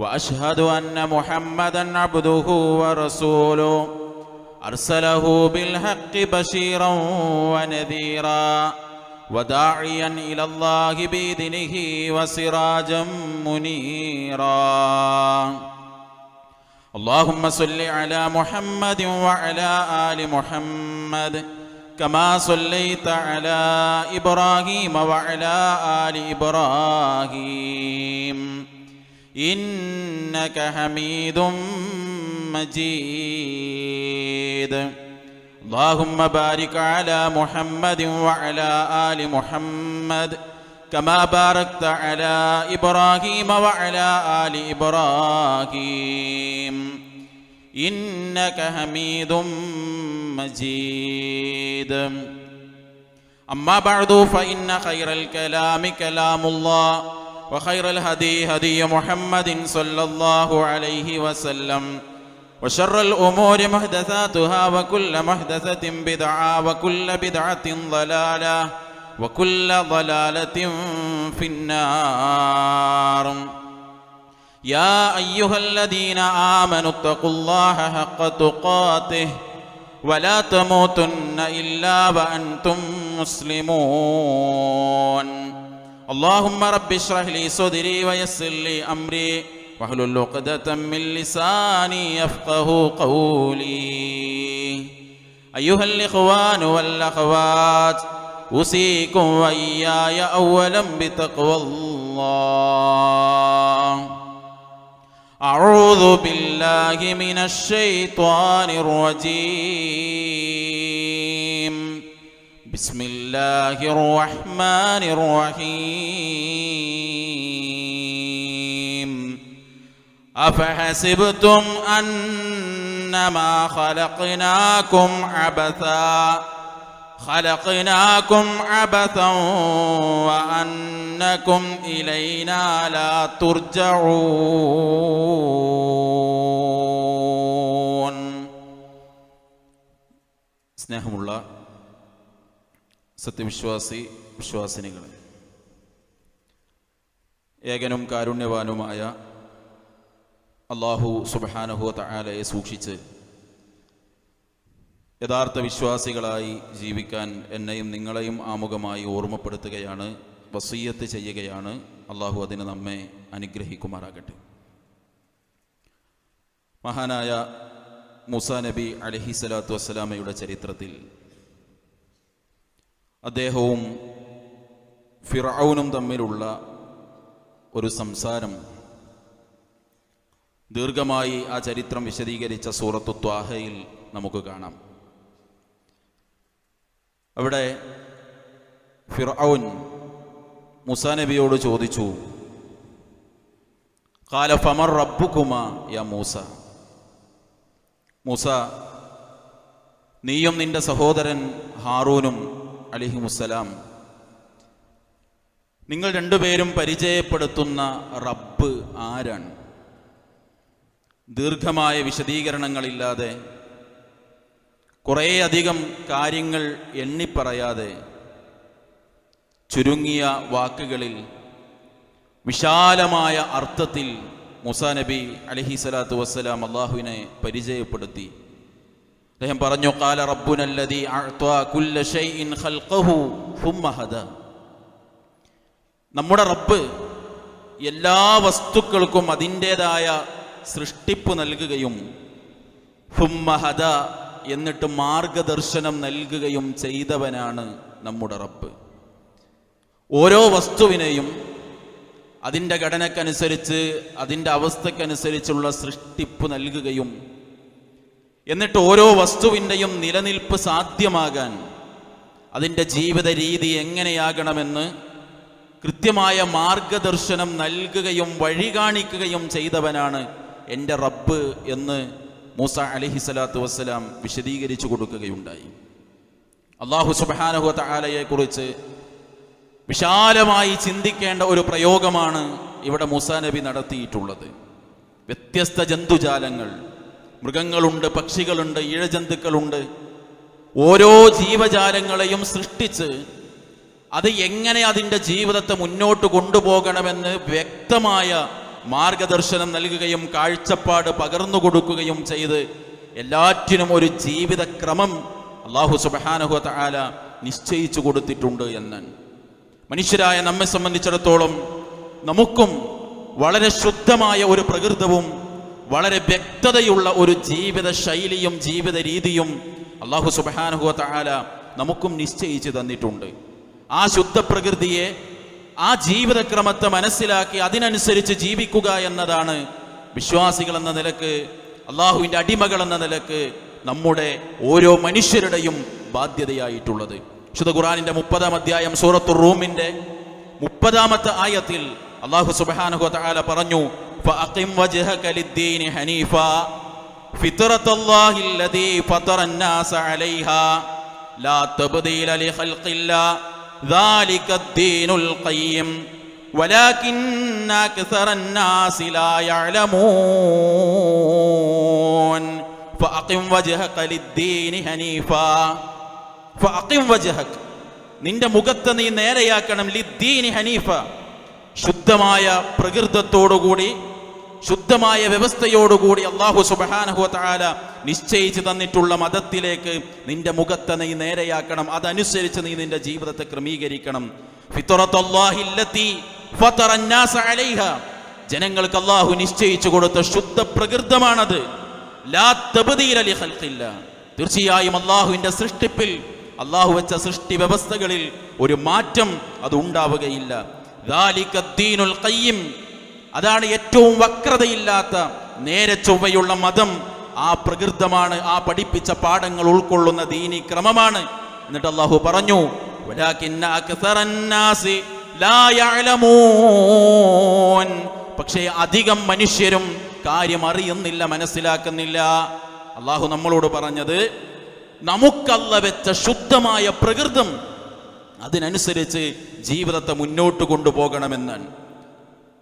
وأشهد أن محمدا عبده ورسوله. أرسله بالحق بشيرا ونذيرا وداعيا إلى الله بإذنه وسراجا منيرا. اللهم صل على محمد وعلى آل محمد كما صليت على إبراهيم وعلى آل إبراهيم. إنك حميد مجيد. اللهم بارك على محمد وعلى آل محمد كما باركت على إبراهيم وعلى آل إبراهيم. إنك حميد مجيد. أما بعد فإن خير الكلام كلام الله. وخير الهدي هدي محمد صلى الله عليه وسلم. وشر الأمور محدثاتها وكل محدثة بدعة وكل بدعة ضلالة وكل ضلالة في النار. يا أيها الذين آمنوا اتقوا الله حق تقاته ولا تموتن إلا وأنتم مسلمون. اللهم رب اشرح لي صدري ويسر لي أمري واحلل عقدة من لساني يفقه قولي. أيها الإخوان والأخوات أوصيكم وإياي أولا بتقوى الله. أعوذ بالله من الشيطان الرجيم. بسم الله الرحمن الرحيم أفحسبتم أنما خلقناكم عبثا خلقناكم عبثا وأنكم إلينا لا ترجعون സ്നേഹമുള്ള സത്യവിശ്വാസി വിശ്വാസിനികളെ. ഏകനും കാരുണ്യവാനുമായ അള്ളാഹു സുബാനഹു തയാലയെ സൂക്ഷിച്ച് യഥാർത്ഥ വിശ്വാസികളായി ജീവിക്കാൻ എന്നെയും നിങ്ങളെയും ആമുഖമായി ഓർമ്മപ്പെടുത്തുകയാണ് വസീയത്ത് ചെയ്യുകയാണ്. അള്ളാഹു അതിന് നമ്മെ അനുഗ്രഹിക്കുമാറാകട്ടെ. മഹാനായ മുസാ നബി അലഹി സ്വലാത്തു വസ്സലാമയുടെ ചരിത്രത്തിൽ അദ്ദേഹവും ഫിറൌനും തമ്മിലുള്ള ഒരു സംസാരം. ദീർഘമായി ആ ചരിത്രം വിശദീകരിച്ച സൂറത്തു ത്വാഹയിൽ നമുക്ക് കാണാം. അവിടെ ഫിറൌൻ മുസാ നബിയോട് ചോദിച്ചു കാല ഫമർ റബ്ബുക്കുമ യ മൂസ? മൂസ നീയും നിന്റെ സഹോദരൻ ഹാറൂനും അലിഹിമുസലാം നിങ്ങൾ രണ്ടുപേരും പരിചയപ്പെടുത്തുന്ന റബ്ബ് ആരാണ്? ദീർഘമായ വിശദീകരണങ്ങളില്ലാതെ കുറേയധികം കാര്യങ്ങൾ എണ്ണിപ്പറയാതെ ചുരുങ്ങിയ വാക്കുകളിൽ വിശാലമായ അർത്ഥത്തിൽ മുസാ നബി അലഹി സ്വലാത്തു വസ്സലാം അള്ളാഹുവിനെ പരിചയപ്പെടുത്തി. അദ്ദേഹം പറഞ്ഞു കാല റബ്ബുനല്ലതി നമ്മുടെ റബ്ബ് എല്ലാ വസ്തുക്കൾക്കും അതിന്റെതായ സൃഷ്ടിപ്പ് നൽകുകയും ഹുമ്മഹദ എന്നിട്ട് മാർഗദർശനം നൽകുകയും ചെയ്തവനാണ് നമ്മുടെ റബ്ബ്. ഓരോ വസ്തുവിനെയും അതിന്റെ ഘടനക്കനുസരിച്ച് അതിന്റെ അവസ്ഥക്കനുസരിച്ചുള്ള സൃഷ്ടിപ്പ് നൽകുകയും എന്നിട്ട് ഓരോ വസ്തുവിന്റെയും നിലനിൽപ്പ് സാധ്യമാകാൻ അതിന്റെ ജീവിത രീതി എങ്ങനെയാകണമെന്ന് കൃത്യമായ മാർഗദർശനം നൽകുകയും വഴി കാണിക്കുകയും ചെയ്തവനാണ് എന്റെ റബ്ബ് എന്ന് മൂസ അലഹി സ്വലാത്തു വസ്സലാം വിശദീകരിച്ചു കൊടുക്കുകയുണ്ടായി. അള്ളാഹു സുബാനഹു താലയെക്കുറിച്ച് വിശാലമായി ചിന്തിക്കേണ്ട ഒരു പ്രയോഗമാണ് ഇവിടെ മൂസ നബി നടത്തിയിട്ടുള്ളത്. വ്യത്യസ്ത ജന്തുജാലങ്ങൾ മൃഗങ്ങളുണ്ട് പക്ഷികളുണ്ട് ഇഴജന്തുക്കളുണ്ട്. ഓരോ ജീവജാലങ്ങളെയും സൃഷ്ടിച്ച് അത് എങ്ങനെ അതിന്റെ ജീവിതത്തെ മുന്നോട്ട് കൊണ്ടുപോകണമെന്ന് വ്യക്തമായ മാർഗദർശനം നൽകുകയും കാഴ്ചപ്പാട് പകർന്നു കൊടുക്കുകയും ചെയ്ത് എല്ലാറ്റിനും ഒരു ജീവിതക്രമം അള്ളാഹു സുബാനഹു താല നിശ്ചയിച്ചു കൊടുത്തിട്ടുണ്ട് എന്ന്. മനുഷ്യരായ നമ്മെ സംബന്ധിച്ചിടത്തോളം നമുക്കും വളരെ ശുദ്ധമായ ഒരു പ്രകൃതവും വളരെ വ്യക്തതയുള്ള ഒരു ജീവിത ശൈലിയും ജീവിത രീതിയും അള്ളാഹു സുബാനുഹു താല നമുക്കും നിശ്ചയിച്ച് തന്നിട്ടുണ്ട്. ആ ശുദ്ധ പ്രകൃതിയെ ആ ജീവിതക്രമത്തെ മനസ്സിലാക്കി അതിനനുസരിച്ച് ജീവിക്കുക എന്നതാണ് വിശ്വാസികൾ എന്ന നിലയ്ക്ക് അള്ളാഹുവിന്റെ അടിമകൾ എന്ന നിലയ്ക്ക് നമ്മുടെ ഓരോ മനുഷ്യരുടെയും ബാധ്യതയായിട്ടുള്ളത്. വിശുദ്ധ ഖുറാനിന്റെ മുപ്പതാം അധ്യായം സൂറത്തു റൂമിന്റെ മുപ്പതാമത്തെ ആയത്തിൽ അള്ളാഹു വതആല പറഞ്ഞു ഫഅഖിം വജ്ഹക ലിദ്ദീനി ഹനീഫ ഫിത്രത്തല്ലാഹി അല്ലദീ ഫതറ الناس عليها لا تبديل لخلق الله ذلك الدين القيم ولكن أكثر الناس لا يعلمون فأقم وجهك للدين حنيفا ഫഅഖിം വജ്ഹക് നിന്റെ മുഖത്ത് നീ നേരെയാക്കണം ലിദ്ദീനി ഹനീഫ ശുദ്ധമായ പ്രകൃതത്തോടുകൂടി ശുദ്ധമായ വ്യവസ്ഥയോടുകൂടി അള്ളാഹു സുബഹാനഹു താല നിശ്ചയിച്ചു തന്നിട്ടുള്ള മതത്തിലേക്ക് നിന്റെ മുഖത്തെ നീ നേരെയാക്കണം. അതനുസരിച്ച് നീ നിന്റെ ജീവിതത്തെ ക്രമീകരിക്കണം. ജനങ്ങൾക്ക് അള്ളാഹു നിശ്ചയിച്ചു കൊടുത്ത ശുദ്ധ പ്രകൃതമാണത് തീർച്ചയായും അള്ളാഹുവിന്റെ സൃഷ്ടിപ്പിൽ അള്ളാഹു വെച്ച സൃഷ്ടി വ്യവസ്ഥകളിൽ ഒരു മാറ്റം അത് ഉണ്ടാവുകയില്ല. അതാണ് ഏറ്റവും വക്രതയില്ലാത്ത നേരെ ചൊവ്വയുള്ള മതം ആ പ്രകൃതമാണ് ആ പഠിപ്പിച്ച പാഠങ്ങൾ ഉൾക്കൊള്ളുന്ന ദീനി ക്രമമാണ്. എന്നിട്ട് അള്ളാഹു പറഞ്ഞു പക്ഷേ അധികം മനുഷ്യരും കാര്യം അറിയുന്നില്ല മനസ്സിലാക്കുന്നില്ല. അള്ളാഹു നമ്മളോട് പറഞ്ഞത് നമുക്കല്ല വെച്ച ശുദ്ധമായ പ്രകൃതം അതിനനുസരിച്ച് ജീവിതത്തെ മുന്നോട്ട് കൊണ്ടുപോകണമെന്നാണ്.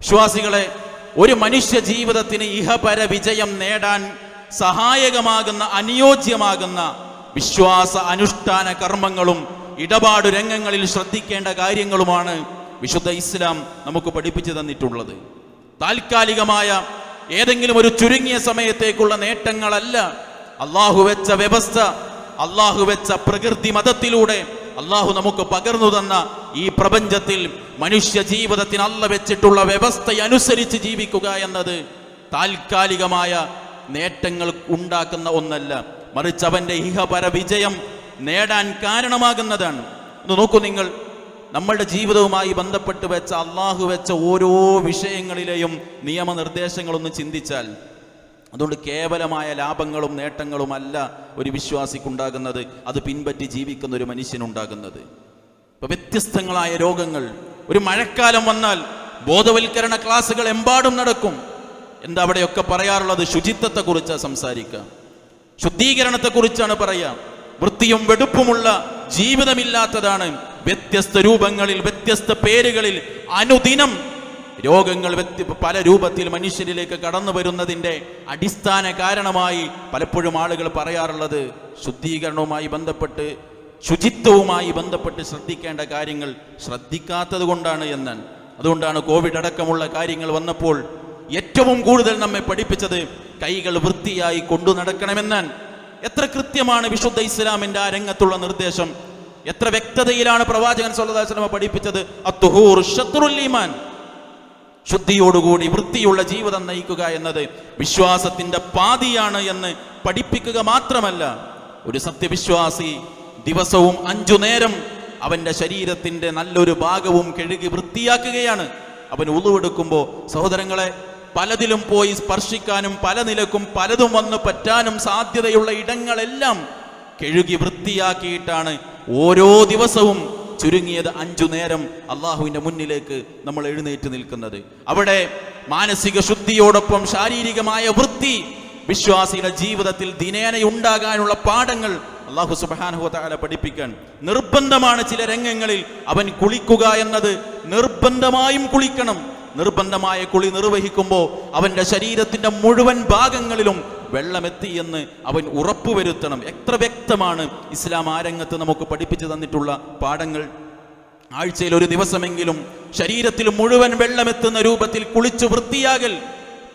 വിശ്വാസികളെ ഒരു മനുഷ്യ ജീവിതത്തിന് ഇഹപര വിജയം നേടാൻ സഹായകമാകുന്ന അനുയോജ്യമാകുന്ന വിശ്വാസ അനുഷ്ഠാന കർമ്മങ്ങളും ഇടപാടു രംഗങ്ങളിൽ ശ്രദ്ധിക്കേണ്ട കാര്യങ്ങളുമാണ് വിശുദ്ധ ഇസ്ലാം നമുക്ക് പഠിപ്പിച്ചു തന്നിട്ടുള്ളത്. താൽക്കാലികമായ ഏതെങ്കിലും ഒരു ചുരുങ്ങിയ സമയത്തേക്കുള്ള നേട്ടങ്ങളല്ല അള്ളാഹു വെച്ച വ്യവസ്ഥ അള്ളാഹു വെച്ച പ്രകൃതി മതത്തിലൂടെ അള്ളാഹു നമുക്ക് പകർന്നു തന്ന ഈ പ്രപഞ്ചത്തിൽ മനുഷ്യ ജീവിതത്തിന് അല്ല വെച്ചിട്ടുള്ള വ്യവസ്ഥയനുസരിച്ച് ജീവിക്കുക എന്നത് താൽക്കാലികമായ നേട്ടങ്ങൾ ഉണ്ടാക്കുന്ന ഒന്നല്ല. മറിച്ച് അവന്റെ ഇഹപര വിജയം നേടാൻ കാരണമാകുന്നതാണ്. ഒന്ന് നോക്കൂ നിങ്ങൾ. നമ്മളുടെ ജീവിതവുമായി ബന്ധപ്പെട്ട് വെച്ച അള്ളാഹു വെച്ച ഓരോ വിഷയങ്ങളിലെയും നിയമനിർദ്ദേശങ്ങളൊന്ന് ചിന്തിച്ചാൽ അതുകൊണ്ട് കേവലമായ ലാഭങ്ങളും നേട്ടങ്ങളുമല്ല ഒരു വിശ്വാസിക്കുണ്ടാകുന്നത്. അത് പിൻപറ്റി ജീവിക്കുന്ന ഒരു മനുഷ്യനുണ്ടാകുന്നത്. ഇപ്പൊ വ്യത്യസ്തങ്ങളായ രോഗങ്ങൾ. ഒരു മഴക്കാലം വന്നാൽ ബോധവൽക്കരണ ക്ലാസ്സുകൾ എമ്പാടും നടക്കും. എന്താ അവിടെയൊക്കെ പറയാറുള്ളത്? ശുചിത്വത്തെ കുറിച്ചാണ് സംസാരിക്കുക. ശുദ്ധീകരണത്തെ കുറിച്ചാണ് പറയാ. വൃത്തിയും വെടുപ്പുമുള്ള ജീവിതമില്ലാത്തതാണ് വ്യത്യസ്ത രൂപങ്ങളിൽ വ്യത്യസ്ത പേരുകളിൽ അനുദിനം രോഗങ്ങൾ വ്യക്തി പല രൂപത്തിൽ മനുഷ്യരിലേക്ക് കടന്നു വരുന്നതിന്റെ അടിസ്ഥാന കാരണമായി പലപ്പോഴും ആളുകൾ പറയാറുള്ളത് ശുദ്ധീകരണവുമായി ബന്ധപ്പെട്ട് ശുചിത്വവുമായി ബന്ധപ്പെട്ട് ശ്രദ്ധിക്കേണ്ട കാര്യങ്ങൾ ശ്രദ്ധിക്കാത്തത് കൊണ്ടാണ് എന്നാണ് അതുകൊണ്ടാണ് കോവിഡ് അടക്കമുള്ള കാര്യങ്ങൾ വന്നപ്പോൾ ഏറ്റവും കൂടുതൽ നമ്മെ പഠിപ്പിച്ചത് കൈകൾ വൃത്തിയായി കൊണ്ടു നടക്കണമെന്നാണ് എത്ര കൃത്യമാണ് വിശുദ്ധ ഇസ്ലാമിന്റെ ആ രംഗത്തുള്ള നിർദ്ദേശം? എത്ര വ്യക്തതയിലാണ് പ്രവാചകൻ സല്ലല്ലാഹു അലൈഹി വസല്ലം പഠിപ്പിച്ചത്? അത്തുഹൂർ ഈമാൻ. ശുദ്ധിയോടുകൂടി വൃത്തിയുള്ള ജീവിതം നയിക്കുക എന്നത് വിശ്വാസത്തിന്റെ പാതിയാണ് എന്ന് പഠിപ്പിക്കുക മാത്രമല്ല ഒരു സത്യവിശ്വാസി ദിവസവും അഞ്ചു നേരം അവന്റെ ശരീരത്തിന്റെ നല്ലൊരു ഭാഗവും കഴുകി വൃത്തിയാക്കുകയാണ്. അവൻ ഉളുവെടുക്കുമ്പോൾ സഹോദരങ്ങളെ പലതിലും പോയി സ്പർശിക്കാനും പല നിലക്കും പലതും വന്ന് പറ്റാനും സാധ്യതയുള്ള ഇടങ്ങളെല്ലാം കഴുകി വൃത്തിയാക്കിയിട്ടാണ് ഓരോ ദിവസവും ചുരുങ്ങിയത് അഞ്ചു നേരം അള്ളാഹുവിന്റെ മുന്നിലേക്ക് നമ്മൾ എഴുന്നേറ്റ് നിൽക്കുന്നത്. അവിടെ മാനസിക ശുദ്ധിയോടൊപ്പം ശാരീരികമായ വൃത്തി വിശ്വാസിയുടെ ജീവിതത്തിൽ ദിനേന ഉണ്ടാകാനുള്ള പാഠങ്ങൾ അള്ളാഹു സുബാനുഹുല പഠിപ്പിക്കാൻ. നിർബന്ധമാണ് ചില രംഗങ്ങളിൽ അവൻ കുളിക്കുക എന്നത്. നിർബന്ധമായും കുളിക്കണം. നിർബന്ധമായ കുളി നിർവഹിക്കുമ്പോൾ അവന്റെ ശരീരത്തിന്റെ മുഴുവൻ ഭാഗങ്ങളിലും വെള്ളമെത്തി എന്ന് അവൻ ഉറപ്പുവരുത്തണം എത്ര വ്യക്തമാണ് ഇസ്ലാം ആ രംഗത്ത് നമുക്ക് പഠിപ്പിച്ചു തന്നിട്ടുള്ള പാഠങ്ങൾ. ആഴ്ചയിൽ ഒരു ദിവസമെങ്കിലും ശരീരത്തിൽ മുഴുവൻ വെള്ളമെത്തുന്ന രൂപത്തിൽ കുളിച്ചു വൃത്തിയാകൽ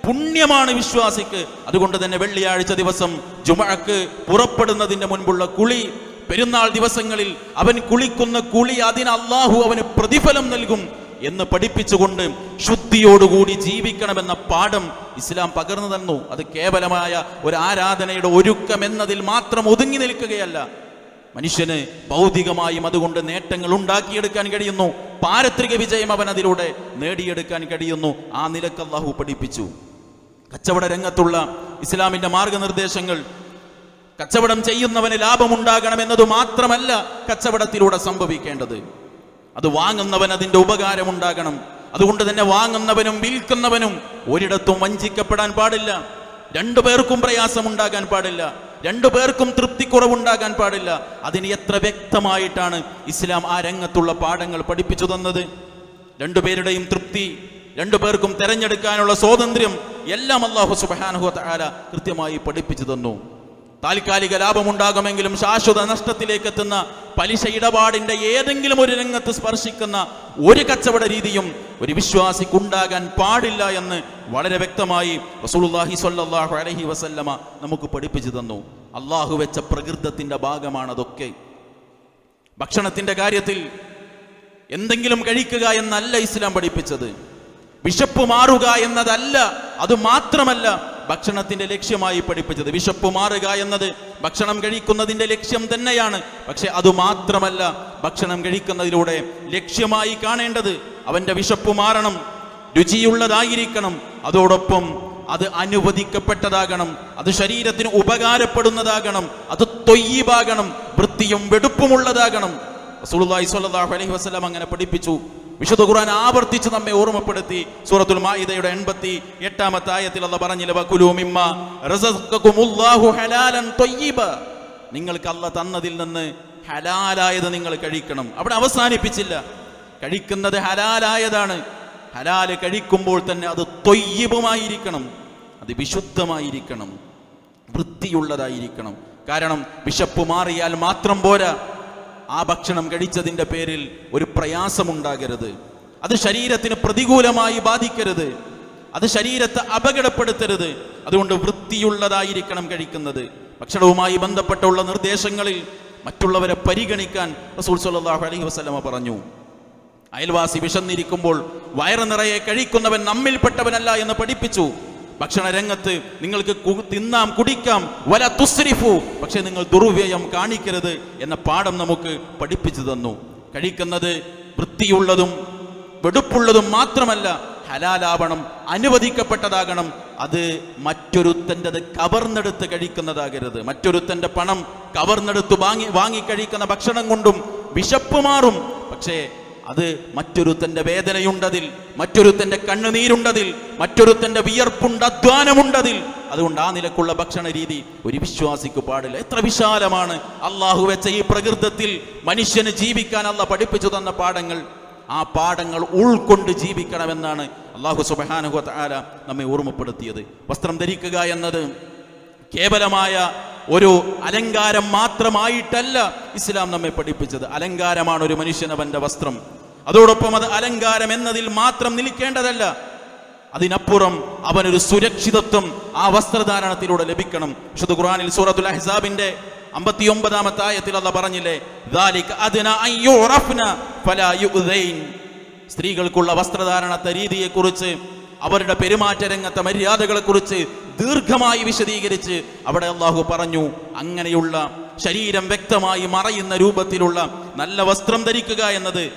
പുണ്യമാണ് വിശ്വാസിക്ക്. അതുകൊണ്ട് തന്നെ വെള്ളിയാഴ്ച ദിവസം ജുമഴക്ക് പുറപ്പെടുന്നതിന്റെ മുൻപുള്ള കുളി പെരുന്നാൾ ദിവസങ്ങളിൽ അവൻ കുളിക്കുന്ന കുളി അതിന് അള്ളാഹു അവന് പ്രതിഫലം നൽകും. എന്ന് പഠിപ്പിച്ചുകൊണ്ട് ശുദ്ധിയോടുകൂടി ജീവിക്കണമെന്ന പാഠം ഇസ്ലാം പകർന്നു തന്നു. അത് കേവലമായ ഒരു ആരാധനയുടെ ഒരുക്കം എന്നതിൽ മാത്രം ഒതുങ്ങി നിൽക്കുകയല്ല. മനുഷ്യന് ഭൗതികമായും അതുകൊണ്ട് നേട്ടങ്ങൾ ഉണ്ടാക്കിയെടുക്കാൻ കഴിയുന്നു. പാരത്രിക വിജയം അവൻ അതിലൂടെ നേടിയെടുക്കാൻ കഴിയുന്നു. ആ നിലയ്ക്ക് അള്ളാഹു പഠിപ്പിച്ചു. കച്ചവട രംഗത്തുള്ള ഇസ്ലാമിന്റെ മാർഗനിർദ്ദേശങ്ങൾ കച്ചവടം ചെയ്യുന്നവന് ലാഭമുണ്ടാകണം എന്നതു മാത്രമല്ല കച്ചവടത്തിലൂടെ സംഭവിക്കേണ്ടത്. അത് വാങ്ങുന്നവൻ അതിന്റെ ഉപകാരം ഉണ്ടാകണം. അതുകൊണ്ട് തന്നെ വാങ്ങുന്നവനും വിൽക്കുന്നവനും ഒരിടത്തും വഞ്ചിക്കപ്പെടാൻ പാടില്ല. രണ്ടു പേർക്കും പ്രയാസമുണ്ടാകാൻ പാടില്ല. രണ്ടു പേർക്കും തൃപ്തിക്കുറവുണ്ടാകാൻ പാടില്ല. അതിന് എത്ര വ്യക്തമായിട്ടാണ് ഇസ്ലാം ആ രംഗത്തുള്ള പാഠങ്ങൾ പഠിപ്പിച്ചു തന്നത്? രണ്ടുപേരുടെയും തൃപ്തി രണ്ടു പേർക്കും തെരഞ്ഞെടുക്കാനുള്ള സ്വാതന്ത്ര്യം എല്ലാം അള്ളാഹു സുബാനുഹു താല കൃത്യമായി പഠിപ്പിച്ചു തന്നു. താൽക്കാലിക ലാഭമുണ്ടാകുമെങ്കിലും ശാശ്വത നഷ്ടത്തിലേക്ക് എത്തുന്ന പലിശ ഇടപാടിന്റെ ഏതെങ്കിലും ഒരു രംഗത്ത് സ്പർശിക്കുന്ന ഒരു കച്ചവട രീതിയും ഒരു വിശ്വാസിക്കുണ്ടാകാൻ പാടില്ല എന്ന് വളരെ വ്യക്തമായി റസൂലുള്ളാഹി സ്വല്ലല്ലാഹു അലൈഹി വസല്ലമ നമുക്ക് പഠിപ്പിച്ചു തന്നു. അള്ളാഹു വെച്ച പ്രകൃതത്തിന്റെ ഭാഗമാണതൊക്കെ. ഭക്ഷണത്തിന്റെ കാര്യത്തിൽ എന്തെങ്കിലും കഴിക്കുക എന്നല്ല ഇസ്ലാം പഠിപ്പിച്ചത്. വിശപ്പ് മാറുക എന്നതല്ല അത് മാത്രമല്ല ഭക്ഷണത്തിന്റെ ലക്ഷ്യമായി പഠിപ്പിച്ചത്. വിശപ്പ് മാറുക എന്നത് ഭക്ഷണം കഴിക്കുന്നതിന്റെ ലക്ഷ്യം തന്നെയാണ്. പക്ഷെ അത് മാത്രമല്ല ഭക്ഷണം കഴിക്കുന്നതിലൂടെ ലക്ഷ്യമായി കാണേണ്ടത് അവന്റെ വിശപ്പ് മാറണം രുചിയുള്ളതായിരിക്കണം. അതോടൊപ്പം അത് അനുവദിക്കപ്പെട്ടതാകണം അത് ശരീരത്തിന് ഉപകാരപ്പെടുന്നതാകണം അത് തൊയ്യീബാകണം വൃത്തിയും വെടുപ്പുമുള്ളതാകണം. റസൂലുള്ളാഹി സ്വല്ലല്ലാഹു അലൈഹി വസല്ലം അങ്ങനെ പഠിപ്പിച്ചു. വിശുദ്ധ ഖുർആൻ ആവർത്തിച്ച് നമ്മെ ഓർമ്മപ്പെടുത്തി സൂറത്തുൽ മാഇദയുടെ എൺപത്തി എട്ടാമത്തെ ആയത്തിൽ അല്ല പറഞ്ഞില്ല നിങ്ങൾക്ക് അല്ല തന്നതിൽ നിന്ന് ഹലാലായത് നിങ്ങൾ കഴിക്കണം. അവിടെ അവസാനിപ്പിച്ചില്ല. കഴിക്കുന്നത് ഹലാലായതാണ്. ഹലാൽ കഴിക്കുമ്പോൾ തന്നെ അത് തൊയ്യബുമായിരിക്കണം. അത് വിശുദ്ധമായിരിക്കണം. വൃത്തിയുള്ളതായിരിക്കണം. കാരണം വിശപ്പ് മാറിയാൽ മാത്രം പോരാ. ആ ഭക്ഷണം കഴിച്ചതിന്റെ പേരിൽ ഒരു പ്രയാസമുണ്ടാകരുത്. അത് ശരീരത്തിന് പ്രതികൂലമായി ബാധിക്കരുത്. അത് ശരീരത്തെ അപകടപ്പെടുത്തരുത്. അതുകൊണ്ട് വൃത്തിയുള്ളതായിരിക്കണം കഴിക്കുന്നത്. ഭക്ഷണവുമായി ബന്ധപ്പെട്ടുള്ള നിർദ്ദേശങ്ങളിൽ മറ്റുള്ളവരെ പരിഗണിക്കാൻ റസൂൽ സല്ലല്ലാഹു അലൈഹി വസല്ലമ പറഞ്ഞു. അയൽവാസി വിശന്നിരിക്കുമ്പോൾ വയറ് നിറയെ കഴിക്കുന്നവൻ നമ്മിൽപ്പെട്ടവനല്ല എന്ന് പഠിപ്പിച്ചു. ഭക്ഷണ രംഗത്ത് നിങ്ങൾക്ക് തിന്നാം കുടിക്കാം. വല തുസ്രിഫു. പക്ഷെ നിങ്ങൾ ദുർവ്യയം കാണിക്കരുത് എന്ന പാഠം നമുക്ക് പഠിപ്പിച്ചു തന്നു. കഴിക്കുന്നത് വൃത്തിയുള്ളതും വെടുപ്പുള്ളതും മാത്രമല്ല ഹലാലാവണം അനുവദിക്കപ്പെട്ടതാകണം. അത് മറ്റൊരുത്തന്റെത് കവർന്നെടുത്ത് കഴിക്കുന്നതാകരുത്. മറ്റൊരുത്തന്റെ പണം കവർന്നെടുത്ത് വാങ്ങി വാങ്ങിക്കഴിക്കുന്ന ഭക്ഷണം കൊണ്ടും വിശപ്പ് മാറും. പക്ഷേ അത് മറ്റൊരുത്തന്റെ വേദനയുണ്ടതിൽ മറ്റൊരുത്തന്റെ കണ്ണുനീരുണ്ടതിൽ മറ്റൊരുത്തന്റെ വിയർപ്പുണ്ട് അധ്വാനമുണ്ടതിൽ. അതുകൊണ്ട് ആ നിലക്കുള്ള ഭക്ഷണ രീതി ഒരു വിശ്വാസിക്ക് പാടില്ല. എത്ര വിശാലമാണ് അള്ളാഹു വെച്ച ഈ പ്രകൃതത്തിൽ മനുഷ്യന് ജീവിക്കാൻ അല്ല പഠിപ്പിച്ചു തന്ന പാഠങ്ങൾ. ആ പാഠങ്ങൾ ഉൾക്കൊണ്ട് ജീവിക്കണമെന്നാണ് അള്ളാഹു സുബഹാനുഹ ആര നമ്മെ ഓർമ്മപ്പെടുത്തിയത്. വസ്ത്രം ധരിക്കുക എന്നത് കേവലമായ ഒരു അലങ്കാരം മാത്രമായിട്ടല്ല ഇസ്ലാം നമ്മെ പഠിപ്പിച്ചത്. അലങ്കാരമാണ് ഒരു മനുഷ്യനവന്റെ വസ്ത്രം. അതോടൊപ്പം അത് അലങ്കാരം എന്നതിൽ മാത്രം നിൽക്കേണ്ടതല്ല. അതിനപ്പുറം അവനൊരു സുരക്ഷിതത്വം ആ വസ്ത്രധാരണത്തിലൂടെ ലഭിക്കണം. വിശുദ്ധ ഖുർആനിൽ സൂറത്തുൽ അഹ്സാബിന്റെ അമ്പത്തിയൊമ്പതാമത്തെ ആയത്തിൽ അല്ല പറഞ്ഞില്ലേ സ്ത്രീകൾക്കുള്ള വസ്ത്രധാരണത്തെ രീതിയെക്കുറിച്ച് അവരുടെ പെരുമാറ്റരംഗത്തെ മര്യാദകളെക്കുറിച്ച് ദീർഘമായി വിശദീകരിച്ച് അവിടെ അള്ളാഹു പറഞ്ഞു അങ്ങനെയുള്ള ശരീരം വ്യക്തമായി മറയുന്ന രൂപത്തിലുള്ള നല്ല വസ്ത്രം ധരിക്കുക എന്നത്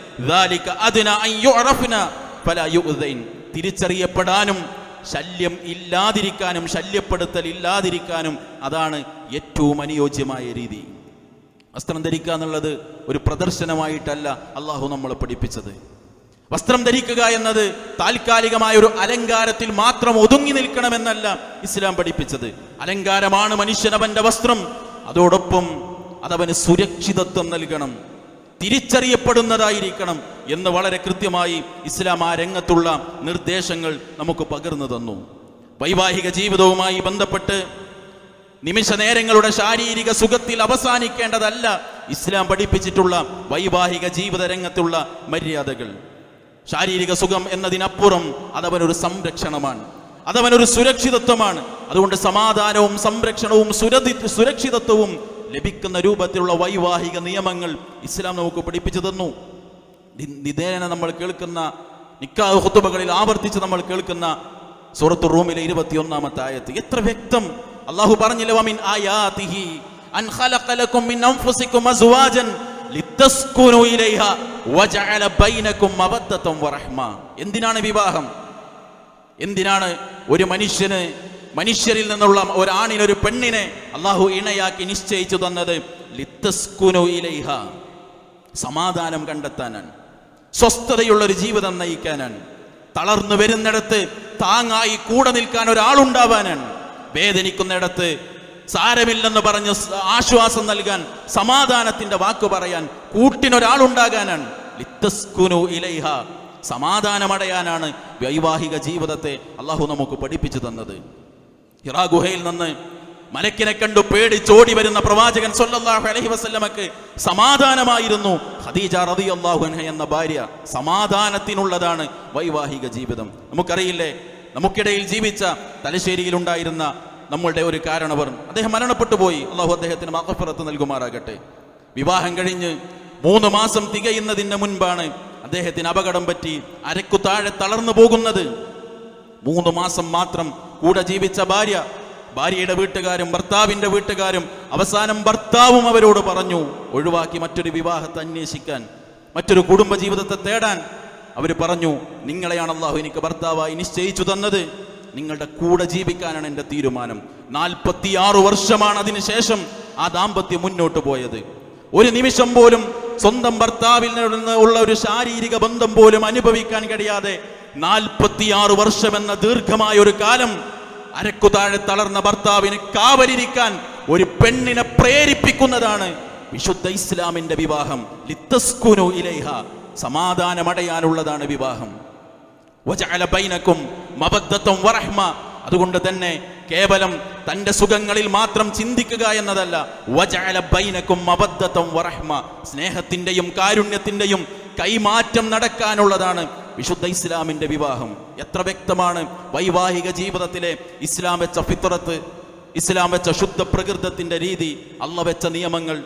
തിരിച്ചറിയപ്പെടാനും ശല്യം ഇല്ലാതിരിക്കാനും ശല്യപ്പെടുത്തൽ ഇല്ലാതിരിക്കാനും അതാണ് ഏറ്റവും അനുയോജ്യമായ രീതി. വസ്ത്രം ധരിക്കുക എന്നുള്ളത് ഒരു പ്രദർശനമായിട്ടല്ല അള്ളാഹു നമ്മളെ പഠിപ്പിച്ചത്. വസ്ത്രം ധരിക്കുക എന്നത് താൽക്കാലികമായ ഒരു അലങ്കാരത്തിൽ മാത്രം ഒതുങ്ങി നിൽക്കണമെന്നല്ല ഇസ്ലാം പഠിപ്പിച്ചത്. അലങ്കാരമാണ് മനുഷ്യനവന്റെ വസ്ത്രം. അതോടൊപ്പം അതവന് സുരക്ഷിതത്വം നൽകണം. തിരിച്ചറിയപ്പെടുന്നതായിരിക്കണം എന്ന് വളരെ കൃത്യമായി ഇസ്ലാം ആ രംഗത്തുള്ള നിർദ്ദേശങ്ങൾ നമുക്ക് പകർന്നു തന്നു. വൈവാഹിക ജീവിതവുമായി ബന്ധപ്പെട്ട് നിമിഷ നേരങ്ങളുടെ ശാരീരിക സുഖത്തിൽ അവസാനിക്കേണ്ടതല്ല ഇസ്ലാം പഠിപ്പിച്ചിട്ടുള്ള വൈവാഹിക ജീവിത രംഗത്തുള്ള മര്യാദകൾ. ശാരീരിക സുഖം എന്നതിനപ്പുറം അതവനൊരു സംരക്ഷണമാണ്. അതവനൊരു സുരക്ഷിതത്വമാണ്. അതുകൊണ്ട് സമാധാനവും സംരക്ഷണവും സുരതി സുരക്ഷിതത്വവും ലഭിക്കുന്ന രൂപത്തിലുള്ള വൈവാഹിക നിയമങ്ങൾ ഇസ്ലാം നമുക്ക് പഠിപ്പിച്ചു തന്നു. നിദേന നമ്മൾ കേൾക്കുന്ന നിക്കാഹ് ഹുത്തുബകളിൽ ആവർത്തിച്ച് നമ്മൾ കേൾക്കുന്ന സൂറത്തു റൂമിലെ ഇരുപത്തിയൊന്നാമത്തെ ആയത്ത്. എത്ര വ്യക്തം. അള്ളാഹു പറഞ്ഞില്ല എന്തിനാണ് വിവാഹം? എന്തിനാണ് ഒരു മനുഷ്യന് മനുഷ്യരിൽ നിന്നുള്ള ഒരാണിന് ഒരു പെണ്ണിനെ അള്ളാഹു ഇണയാക്കി നിശ്ചയിച്ചു തന്നത്? ലിത്തസ്കുനു ഇലൈഹ സമാധാനം കണ്ടെത്താനാണ്. സ്വസ്ഥതയുള്ള ഒരു ജീവിതം നയിക്കാനാണ്. തളർന്നു വരുന്നിടത്ത് താങ്ങായി കൂടെ നിൽക്കാൻ ഒരാളുണ്ടാവാനാണ്. വേദനിക്കുന്നിടത്ത് സാരമില്ലെന്ന് പറഞ്ഞ് ആശ്വാസം നൽകാൻ സമാധാനത്തിന്റെ വാക്ക് പറയാൻ കൂട്ടിനൊരാളുണ്ടാകാനാണ്. ലിത്തസ്കുനു ഇലൈഹ. സമാധാനമടയാനാണ് വൈവാഹിക ജീവിതത്തെ അള്ളാഹു നമുക്ക് പഠിപ്പിച്ചു തന്നത്. ഹിറാ ഗുഹയിൽ നിന്ന് മലക്കിനെ കണ്ടു പേടിച്ചോടി വരുന്ന പ്രവാചകൻ സല്ലല്ലാഹു അലൈഹി വസല്ലമക്ക് സമാധാനമായിരുന്നു. ഖദീജ റതി അൻഹ എന്ന ഭാര്യ സമാധാനത്തിനുള്ളതാണ് വൈവാഹിക ജീവിതം. നമുക്കറിയില്ലേ? നമുക്കിടയിൽ ജീവിച്ച തലശ്ശേരിയിൽ ഉണ്ടായിരുന്ന നമ്മളുടെ ഒരു കാരണവർ. അദ്ദേഹം മരണപ്പെട്ടു പോയി. അള്ളാഹു അദ്ദേഹത്തിന് മകഫറത്ത് നൽകുമാറാകട്ടെ. വിവാഹം കഴിഞ്ഞ് മൂന്ന് മാസം തികയുന്നതിന് മുൻപാണ് അദ്ദേഹത്തിന് അപകടം പറ്റി അരക്കു താഴെ തളർന്നു പോകുന്നത്. മൂന്ന് മാസം മാത്രം കൂടെ ജീവിച്ച ഭാര്യ ഭാര്യയുടെ വീട്ടുകാരും ഭർത്താവിന്റെ വീട്ടുകാരും അവസാനം ഭർത്താവും അവരോട് പറഞ്ഞു ഒഴിവാക്കി മറ്റൊരു വിവാഹത്തെ അന്വേഷിക്കാൻ മറ്റൊരു കുടുംബ ജീവിതത്തെ തേടാൻ. അവർ പറഞ്ഞു നിങ്ങളെയാണ് അള്ളാഹു എനിക്ക് ഭർത്താവായി നിശ്ചയിച്ചു തന്നത്. നിങ്ങളുടെ കൂടെ ജീവിക്കാനാണ് എന്റെ തീരുമാനം. നാൽപ്പത്തിയാറ് വർഷമാണ് അതിനുശേഷം ആ ദാമ്പത്യം മുന്നോട്ട് പോയത്. ഒരു നിമിഷം പോലും സ്വന്തം ഭർത്താവിൽ നിന്ന് ഉള്ള ഒരു ശാരീരിക ബന്ധം പോലും അനുഭവിക്കാൻ കഴിയാതെ നാൽപ്പത്തിയാറ് വർഷം എന്ന ദീർഘമായ ഒരു കാലം അരക്കു താഴെ തളർന്ന ഭർത്താവിന് കാവലിരിക്കാൻ ഒരു പെണ്ണിനെ പ്രേരിപ്പിക്കുന്നതാണ് വിശുദ്ധ ഇസ്ലാമിന്റെ വിവാഹം. ലിത്തസ്കുനു ഇലൈഹ. സമാധാനമടയാനുള്ളതാണ് വിവാഹം. അതുകൊണ്ട് തന്നെ കേവലം തന്റെ സുഖങ്ങളിൽ മാത്രം ചിന്തിക്കുക എന്നതല്ല വറഹ്മ. സ്നേഹത്തിന്റെയും കാരുണ്യത്തിന്റെയും കൈമാറ്റം നടക്കാനുള്ളതാണ് വിശുദ്ധ ഇസ്ലാമിന്റെ വിവാഹം. എത്ര വ്യക്തമാണ് വൈവാഹിക ജീവിതത്തിലെ ഇസ്ലാം വെച്ച ഫിത്രത്ത് ഇസ്ലാം വെച്ച ശുദ്ധ പ്രകൃതത്തിന്റെ രീതി അള്ള വെച്ച നിയമങ്ങൾ.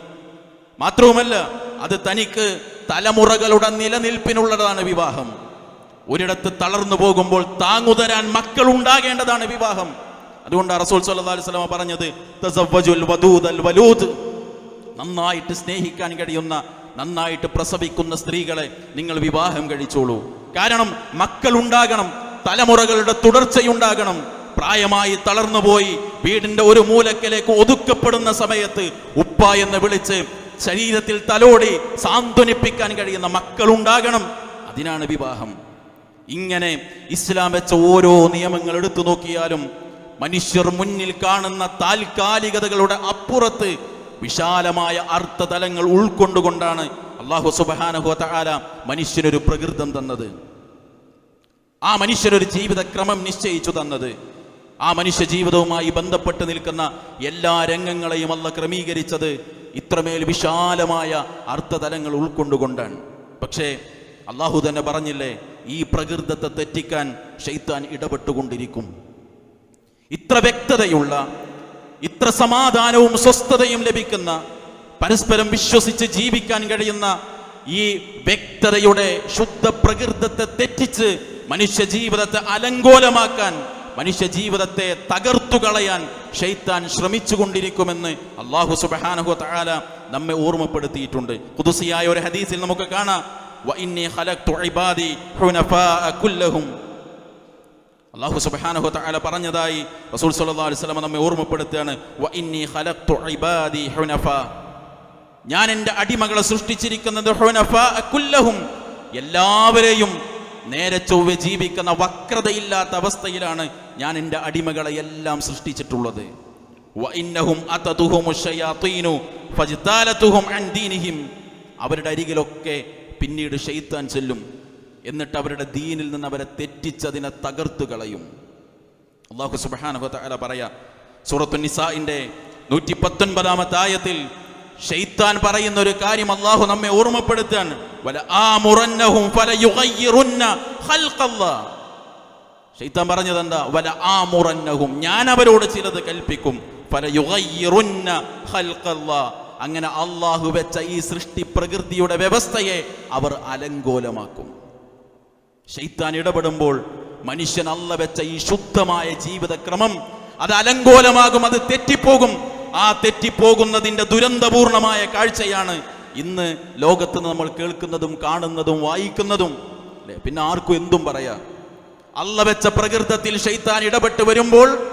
മാത്രവുമല്ല അത് തനിക്ക് തലമുറകളുടെ നിലനിൽപ്പിനുള്ളതാണ് വിവാഹം. ഒരിടത്ത് തളർന്നു പോകുമ്പോൾ താങ്ങുതരാൻ മക്കൾ ഉണ്ടാകേണ്ടതാണ് വിവാഹം. അതുകൊണ്ട് റസൂൽ സല്ലല്ലാഹു അലൈഹി വസല്ലം പറഞ്ഞത് വലൂദ്. നന്നായിട്ട് സ്നേഹിക്കാൻ കഴിയുന്ന നന്നായിട്ട് പ്രസവിക്കുന്ന സ്ത്രീകളെ നിങ്ങൾ വിവാഹം കഴിച്ചോളൂ. കാരണം മക്കൾ ഉണ്ടാകണം തലമുറകളുടെ തുടർച്ചയുണ്ടാകണം. പ്രായമായി തളർന്നുപോയി വീടിന്റെ ഒരു മൂലക്കലേക്ക് ഒതുക്കപ്പെടുന്ന സമയത്ത് ഉപ്പ എന്ന് വിളിച്ച് ശരീരത്തിൽ തലോടി സാന്ത്വനിപ്പിക്കാൻ കഴിയുന്ന മക്കൾ ഉണ്ടാകണം അതിനാണ് വിവാഹം. ഇങ്ങനെ ഇസ്ലാം വെച്ച ഓരോ നിയമങ്ങൾ എടുത്തു നോക്കിയാലും മനുഷ്യർ മുന്നിൽ കാണുന്ന താൽക്കാലികതകളുടെ അപ്പുറത്ത് വിശാലമായ അർത്ഥതലങ്ങൾ ഉൾക്കൊണ്ടുകൊണ്ടാണ് അള്ളാഹു സുബാനഹുല മനുഷ്യനൊരു പ്രകൃതം തന്നത്. ആ മനുഷ്യനൊരു ജീവിതക്രമം നിശ്ചയിച്ചു തന്നത്. ആ മനുഷ്യ ജീവിതവുമായി ബന്ധപ്പെട്ട് നിൽക്കുന്ന എല്ലാ രംഗങ്ങളെയും അല്ല ക്രമീകരിച്ചത് ഇത്രമേൽ വിശാലമായ അർത്ഥതലങ്ങൾ ഉൾക്കൊണ്ടുകൊണ്ടാണ്. പക്ഷേ അള്ളാഹു തന്നെ പറഞ്ഞില്ലേ ഈ പ്രകൃതത്തെ തെറ്റിക്കാൻ ഷെയ്ത്താൻ ഇടപെട്ടുകൊണ്ടിരിക്കും. ഇത്ര വ്യക്തതയുള്ള ഇത്ര സമാധാനവും സ്വസ്ഥതയും ലഭിക്കുന്ന പരസ്പരം വിശ്വസിച്ച് ജീവിക്കാൻ കഴിയുന്ന ഈ വ്യക്തതയുടെ ശുദ്ധ പ്രകൃതത്തെ തെറ്റിച്ച് മനുഷ്യ ജീവിതത്തെ അലങ്കോലമാക്കാൻ മനുഷ്യ ജീവിതത്തെ തകർത്തു കളയാൻ ഷെയ്ത്താൻ ശ്രമിച്ചു കൊണ്ടിരിക്കുമെന്ന് അള്ളാഹു സുബാനഹു തആല നമ്മെ ഓർമ്മപ്പെടുത്തിയിട്ടുണ്ട്. കുതുസിയായ ഒരു ഹദീസിൽ നമുക്ക് കാണാം. അള്ളാഹു സുബ്ഹാനഹു തആല പറഞ്ഞതായി റസൂൽ സല്ലല്ലാഹു അലൈഹി വസല്ലം നമ്മെ ഓർമ്മപ്പെടുത്തുകയാണ്. ഞാൻ എന്റെ അടിമകളെ സൃഷ്ടിച്ചിരിക്കുന്നത് എല്ലാവരെയും നേരെ ചൊവ്വെ ജീവിക്കുന്ന വക്രതയില്ലാത്ത അവസ്ഥയിലാണ് ഞാൻ എന്റെ അടിമകളെ എല്ലാം സൃഷ്ടിച്ചിട്ടുള്ളത്. അവരുടെ അരികിലൊക്കെ പിന്നീട് ഷെയ്ത്താൻ ചെല്ലും. എന്നിട്ട് അവരുടെ ദീനിൽ നിന്ന് അവരെ തെറ്റിച്ചതിനെ തകർത്തു കളയും. അള്ളാഹു സുബ്ഹാനഹു വതആല പറയാ സൂറത്തു നിസാഇന്റെ നൂറ്റി പത്തൊൻപതാമത്തെ ആയത്തിൽ ഷെയ്ത്താൻ പറയുന്ന ഒരു കാര്യം അള്ളാഹു നമ്മെ ഓർമ്മപ്പെടുത്തുകയാണ് ഷെയ്ത്താൻ പറഞ്ഞത് എന്താ വല ആ മുറന്നഹും ഞാൻ അവരോട് ചിലത് കൽപ്പിക്കും. ഫല ഫലയുഗയ്യിറുന്ന ഖൽഖല്ലാഹ് അങ്ങനെ അള്ളാഹു വെച്ച ഈ സൃഷ്ടി പ്രകൃതിയുടെ വ്യവസ്ഥയെ അവർ അലങ്കോലമാക്കും. ശൈത്താൻ ഇടപെടുമ്പോൾ മനുഷ്യൻ അല്ല വെച്ച ഈ ശുദ്ധമായ ജീവിതക്രമം അത് അലങ്കോലമാകും അത് തെറ്റിപ്പോകും. ആ തെറ്റിപ്പോകുന്നതിന്റെ ദുരന്തപൂർണമായ കാഴ്ചയാണ് ഇന്ന് ലോകത്ത് നമ്മൾ കേൾക്കുന്നതും കാണുന്നതും വായിക്കുന്നതും. അല്ലേ? പിന്നെ ആർക്കും എന്തും പറയാ. അല്ല വെച്ച പ്രകൃതത്തിൽ ഷെയ്ത്താൻ ഇടപെട്ട് വരുമ്പോൾ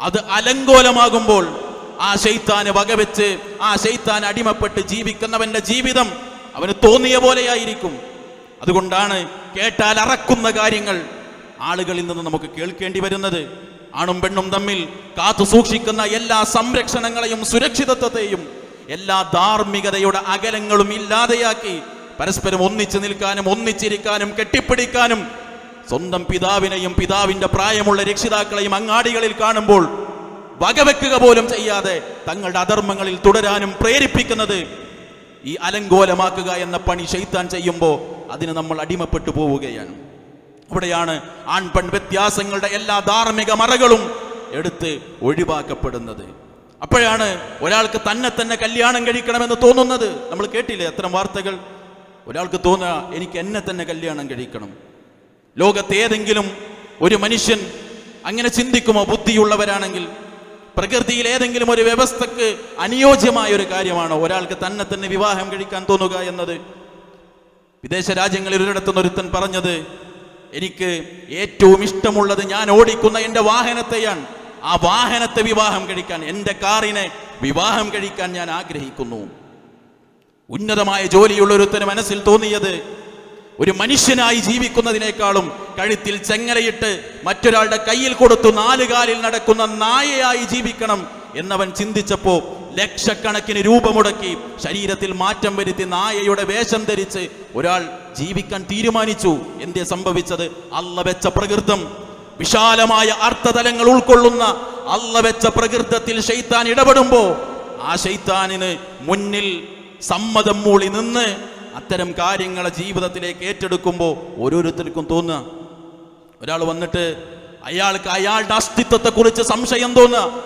അത് അലങ്കോലമാകുമ്പോൾ ആ ശൈത്താന് വകവെച്ച് ആ ശൈത്താൻ അടിമപ്പെട്ട് ജീവിക്കുന്നവന്റെ ജീവിതം അവന് തോന്നിയ പോലെയായിരിക്കും. അതുകൊണ്ടാണ് കേട്ടാൽ അറക്കുന്ന കാര്യങ്ങൾ ആളുകളിൽ നിന്ന് നമുക്ക് കേൾക്കേണ്ടി വരുന്നത്. ആണും പെണ്ണും തമ്മിൽ കാത്തു സൂക്ഷിക്കുന്ന എല്ലാ സംരക്ഷണങ്ങളെയും സുരക്ഷിതത്വത്തെയും എല്ലാ ധാർമ്മികതയുടെ അകലങ്ങളും ഇല്ലാതെയാക്കി പരസ്പരം ഒന്നിച്ചു നിൽക്കാനും ഒന്നിച്ചിരിക്കാനും കെട്ടിപ്പിടിക്കാനും സ്വന്തം പിതാവിനെയും പിതാവിന്റെ പ്രായമുള്ള രക്ഷിതാക്കളെയും അങ്ങാടികളിൽ കാണുമ്പോൾ വകവെക്കുക പോലും ചെയ്യാതെ തങ്ങളുടെ അധർമ്മങ്ങളിൽ തുടരാനും പ്രേരിപ്പിക്കുന്നത് ഈ അലങ്കോലമാക്കുക എന്ന പണി ചെയ്ത്താൻ ചെയ്യുമ്പോൾ അതിന് നമ്മൾ അടിമപ്പെട്ടു പോവുകയാണ്. അവിടെയാണ് ആൺ പെൺ വ്യത്യാസങ്ങളുടെ എല്ലാ ധാർമ്മിക മറകളും എടുത്ത് ഒഴിവാക്കപ്പെടുന്നത്. അപ്പോഴാണ് ഒരാൾക്ക് തന്നെ തന്നെ കല്യാണം കഴിക്കണമെന്ന് തോന്നുന്നത്. നമ്മൾ കേട്ടില്ലേ അത്തരം വാർത്തകൾ? ഒരാൾക്ക് തോന്നുക എനിക്ക് എന്നെ തന്നെ കല്യാണം കഴിക്കണം. ലോകത്തേതെങ്കിലും ഒരു മനുഷ്യൻ അങ്ങനെ ചിന്തിക്കുമോ? ബുദ്ധിയുള്ളവരാണെങ്കിൽ പ്രകൃതിയിൽ ഏതെങ്കിലും ഒരു വ്യവസ്ഥക്ക് അനുയോജ്യമായ ഒരു കാര്യമാണോ? ഒരാൾക്ക് തന്നെ തന്നെ വിവാഹം കഴിക്കാൻ തോന്നുക എന്നത്. വിദേശ രാജ്യങ്ങളിൽ ഒരിടത്തുനിന്ന് ഒരുത്തൻ പറഞ്ഞത് എനിക്ക് ഏറ്റവും ഇഷ്ടമുള്ളത് ഞാൻ ഓടിക്കുന്ന എന്റെ വാഹനത്തെയാണ്. ആ വാഹനത്തെ വിവാഹം കഴിക്കാൻ എന്റെ കാറിനെ വിവാഹം കഴിക്കാൻ ഞാൻ ആഗ്രഹിക്കുന്നു. ഉന്നതമായ ജോലിയുള്ള ഒരുത്തന് മനസ്സിൽ തോന്നിയത് ഒരു മനുഷ്യനായി ജീവിക്കുന്നതിനേക്കാളും കഴുത്തിൽ ചെങ്ങലയിട്ട് മറ്റൊരാളുടെ കയ്യിൽ കൊടുത്തു നാലുകാലിൽ നടക്കുന്ന നായയായി ജീവിക്കണം എന്നവൻ ചിന്തിച്ചപ്പോ ലക്ഷക്കണക്കിന് രൂപ മുടക്കി ശരീരത്തിൽ മാറ്റം വരുത്തി നായയുടെ വേഷം ധരിച്ച് ഒരാൾ ജീവിക്കാൻ തീരുമാനിച്ചു. എന്തേ സംഭവിച്ചത്? അല്ല വെച്ച പ്രകൃതം. വിശാലമായ അർത്ഥതലങ്ങൾ ഉൾക്കൊള്ളുന്ന അല്ല വെച്ച പ്രകൃതത്തിൽ ഷെയ്ത്താൻ ഇടപെടുമ്പോ ആ ഷെയ്ത്താനിന് മുന്നിൽ സമ്മതം മൂളി നിന്ന് അത്തരം കാര്യങ്ങളെ ജീവിതത്തിലേക്ക് ഏറ്റെടുക്കുമ്പോൾ ഓരോരുത്തർക്കും തോന്നുക. ഒരാൾ വന്നിട്ട് അയാൾക്ക് അയാളുടെ അസ്തിത്വത്തെക്കുറിച്ച് സംശയം തോന്നുക.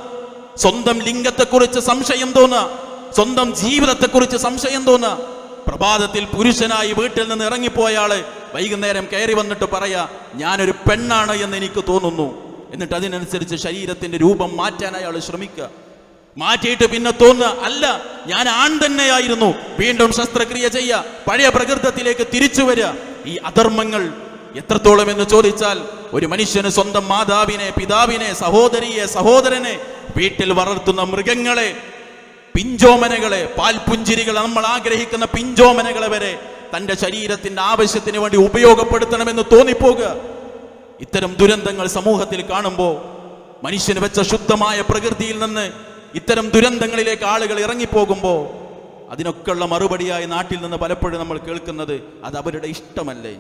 സ്വന്തം ലിംഗത്തെക്കുറിച്ച് സംശയം തോന്നുക. സ്വന്തം ജീവിതത്തെക്കുറിച്ച് സംശയം തോന്നുക. പ്രഭാതത്തിൽ പുരുഷനായി വീട്ടിൽ നിന്ന് ഇറങ്ങിപ്പോയ ആൾ വൈകുന്നേരം കയറി വന്നിട്ട് പറയാ ഞാനൊരു പെണ്ണാണ് എന്ന് എനിക്ക് തോന്നുന്നു. എന്നിട്ട് അതിനനുസരിച്ച് ശരീരത്തിന്റെ രൂപം മാറ്റാൻ അയാൾ ശ്രമിക്കുക. മാറ്റിയിട്ട് പിന്നെ തോന്നുക അല്ല ഞാൻ ആൺ തന്നെയായിരുന്നു. വീണ്ടും ശസ്ത്രക്രിയ ചെയ്യ പഴയ പ്രകൃതത്തിലേക്ക് തിരിച്ചു വരിക. ഈ അധർമ്മങ്ങൾ എത്രത്തോളം എന്ന് ചോദിച്ചാൽ ഒരു മനുഷ്യന് സ്വന്തം മാതാവിനെ പിതാവിനെ സഹോദരിയെ സഹോദരനെ വീട്ടിൽ വളർത്തുന്ന മൃഗങ്ങളെ പിഞ്ചോമനകളെ പാൽപുഞ്ചിരികളെ നമ്മൾ ആഗ്രഹിക്കുന്ന പിഞ്ചോമനകളെ വരെ തന്റെ ശരീരത്തിന്റെ ആവശ്യത്തിന് വേണ്ടി ഉപയോഗപ്പെടുത്തണമെന്ന് തോന്നിപ്പോകുക. ഇത്തരം ദുരന്തങ്ങൾ സമൂഹത്തിൽ കാണുമ്പോൾ മനുഷ്യന് വെച്ച ശുദ്ധമായ പ്രകൃതിയിൽ നിന്ന് ഇത്തരം ദുരന്തങ്ങളിലേക്ക് ആളുകൾ ഇറങ്ങിപ്പോകുമ്പോൾ അതിനൊക്കെയുള്ള മറുപടിയായി നാട്ടിൽ നിന്ന് പലപ്പോഴും നമ്മൾ കേൾക്കുന്നത് അത് അവരുടെ ഇഷ്ടമല്ലേ?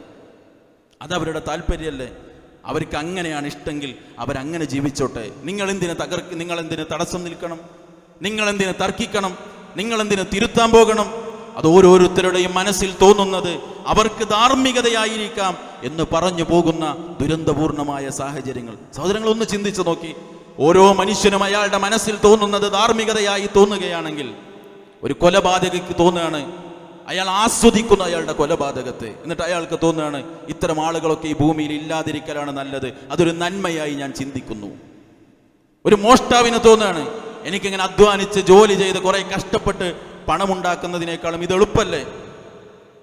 അതവരുടെ താല്പര്യമല്ലേ? അവർക്ക് അങ്ങനെയാണ് ഇഷ്ടമെങ്കിൽ അവരങ്ങനെ ജീവിച്ചോട്ടെ. നിങ്ങൾ എന്തിനു തകർക്ക് നിങ്ങൾ എന്തിനു തടസ്സം നിൽക്കണം? നിങ്ങൾ എന്തിനു തർക്കിക്കണം? നിങ്ങൾ എന്തിനു തിരുത്താൻ പോകണം? അത് ഓരോരുത്തരുടെയും മനസ്സിൽ തോന്നുന്നത് അവർക്ക് ധാർമ്മികതയായിരിക്കാം എന്ന് പറഞ്ഞു പോകുന്ന ദുരന്തപൂർണമായ സാഹചര്യങ്ങൾ. സഹോദരങ്ങൾ ഒന്ന് ചിന്തിച്ചു നോക്കി. ഓരോ മനുഷ്യനും അയാളുടെ മനസ്സിൽ തോന്നുന്നത് ധാർമ്മികതയായി തോന്നുകയാണെങ്കിൽ ഒരു കൊലപാതകയ്ക്ക് തോന്നുകയാണ്. അയാൾ ആസ്വദിക്കുന്നു അയാളുടെ കൊലപാതകത്തെ. എന്നിട്ട് അയാൾക്ക് തോന്നുകയാണ് ഇത്തരം ആളുകളൊക്കെ ഈ ഭൂമിയിൽ ഇല്ലാതിരിക്കലാണ് നല്ലത്. അതൊരു നന്മയായി ഞാൻ ചിന്തിക്കുന്നു. ഒരു മോഷ്ടാവിന് തോന്നുകയാണ് എനിക്കിങ്ങനെ അധ്വാനിച്ച് ജോലി ചെയ്ത് കുറെ കഷ്ടപ്പെട്ട് പണമുണ്ടാക്കുന്നതിനേക്കാളും ഇത് എളുപ്പല്ലേ?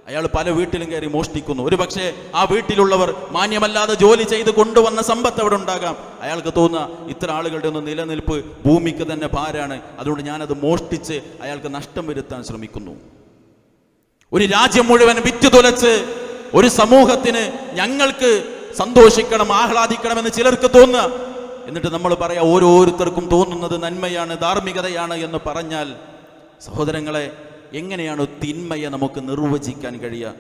അയാൾ പല വീട്ടിലും കയറി മോഷ്ടിക്കുന്നു. ഒരു പക്ഷേ ആ വീട്ടിലുള്ളവർ മാന്യമല്ലാതെ ജോലി ചെയ്ത് കൊണ്ടുവന്ന സമ്പത്ത് അവിടെ ഉണ്ടാകാം. അയാൾക്ക് തോന്നുക ഇത്ര ആളുകളുടെ ഒന്ന് നിലനിൽപ്പ് ഭൂമിക്ക് തന്നെ ഭാരാണ് അതുകൊണ്ട് ഞാനത് മോഷ്ടിച്ച് അയാൾക്ക് നഷ്ടം വരുത്താൻ ശ്രമിക്കുന്നു. ഒരു രാജ്യം മുഴുവൻ വിറ്റ് തുലച്ച് ഒരു സമൂഹത്തിന് ഞങ്ങൾക്ക് സന്തോഷിക്കണം ആഹ്ലാദിക്കണമെന്ന് ചിലർക്ക് തോന്നുക. എന്നിട്ട് നമ്മൾ പറയാം ഓരോരുത്തർക്കും തോന്നുന്നത് നന്മയാണ് ധാർമ്മികതയാണ് എന്ന് പറഞ്ഞാൽ സഹോദരങ്ങളെ എങ്ങനെയാണ് തിന്മയെ നമുക്ക് നിർവചിക്കാൻ കഴിയുക?